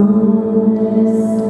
Yes.